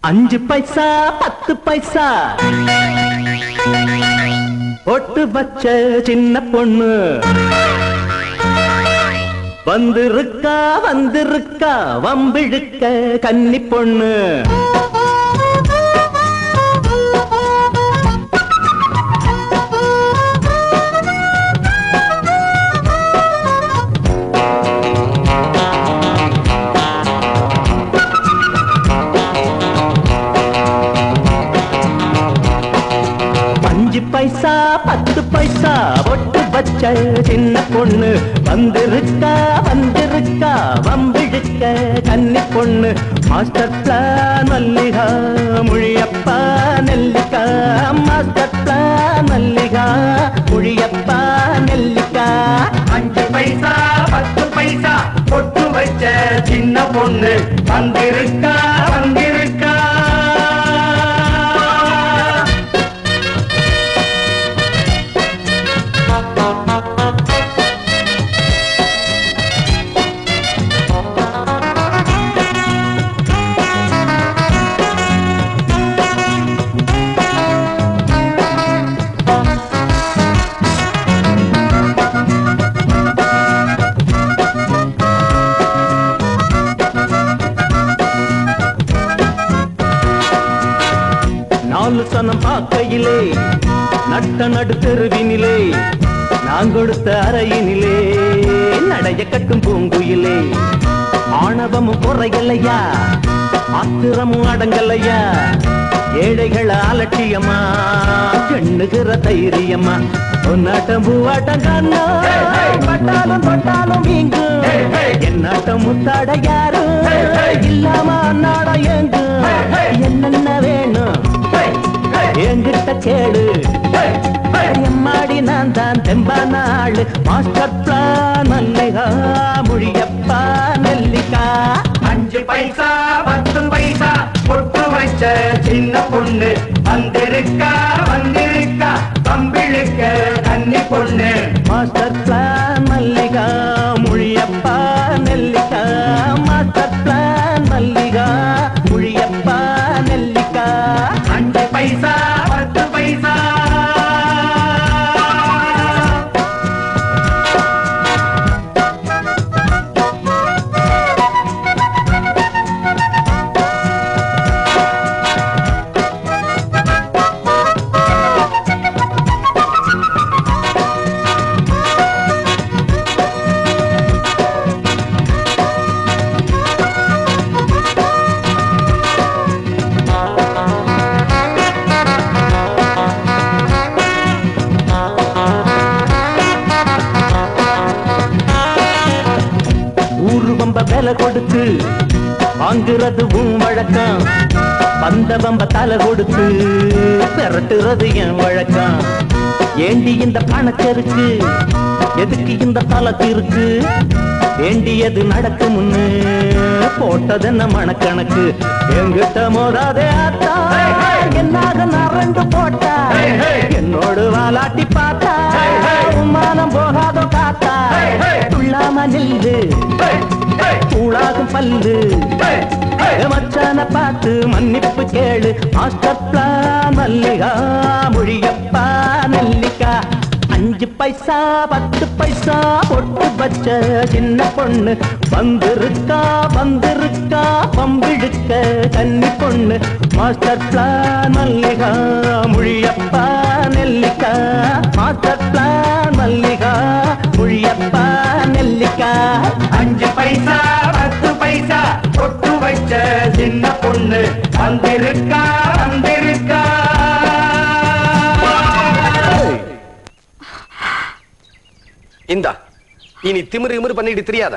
அஞ்சு பைசா பத்து பைசா. ஒட்டு பச்ச சின்ன பொண்ணு. வந்திருக்கா வந்திருக்கா வம்பிழுக்க கன்னி பொண்ணு. அஞ்சு பைசா பத்து பைசா ஒட்டு பச்ச சின்ன பொண்ணு. வந்திருக்கா வந்திருக்கா வம்பிழுக்க கன்னி பொண்ணு. மாஸ்டர் பிளான் மல்லிகா முழியப்பா நெல்லிக்கா. மாஸ்டர் பிளான் மல்லிகா முழியப்பா நெல்லிக்கா. அஞ்சு பைசா பத்து பைசா ஒட்டு வச்ச சின்ன பொண்ணு. வந்திருக்கா வந்து சனம் பார்க்கையிலே நட்ட நடு தெருவினிலே நான் கொடுத்த அறையினிலே நடைய கட்டும் பூங்குயிலே. ஆணவமும் குறையலையா ஆத்திரமும் அடங்கலையா ஏழைகள் அலட்சியமா? எண்ணுகிற தைரியமா? பொன்னாட்டம் பூவாட்டம் கண்ணா? பட்டாலும் பட்டாலும் வீங்கும் என்னாட்டம் முத்தாட யாரும் இல்லாம அன்னாட எங்கும் என்னென்ன என்கிட்ட கேளு எம்மாடி நான் தான் தெம்பான ஆளு மாஸ்டர் பிளான் மல்லிகா மொழியப்பா நெல்லிக்கா. அஞ்சு பைசா பத்து பைசா பொட்டு வச்ச சின்ன பொண்ணு. வந்திருக்கா வந்திருக்கா கம்பிழுக்க தண்ணி பொண்ணு. விலை கொடுத்து வாங்குறது உன் வழக்கம். பந்த பம்ப தலை கொடுத்து பெரட்டுறது என் வழக்கம். ஏண்டி இந்த பணச்சருக்கு? எதுக்கு இந்த தலத்து இருக்கு வேண்டியது நடக்கு முன்னு போட்டது என்ன மனக்கணக்கு? எங்கிட்ட மோதாதே ஆத்தா. என்னாக நரண்டு போட்டா? என்னோடு வாலாட்டி பார்த்தா? உமானம் போகாதோ காத்தா? துள்ளாம நில்லு பல்லு மச்சான பார்த்து மன்னிப்பு கேளு. மாஸ்டர் பிளான் மல்லிகா மொழியப்பா நெல்லிக்கா. அஞ்சு பைசா பத்து பைசா பொட்டு பச்ச சின்ன பொண்ணு. வந்திருக்கா வந்திருக்கா பம்பிழுக்க கன்னி பொண்ணு. மாஸ்டர் பிளான் மல்லிகா மொழியப்பா நெல்லிக்கா. மாஸ்டர் பிளான் மல்லிகா மொழியப்பா நெல்லிக்கா. அஞ்சு பைசா. இந்தா இனி திமிரு இமிரு பண்ணிட்டு தெரியாத.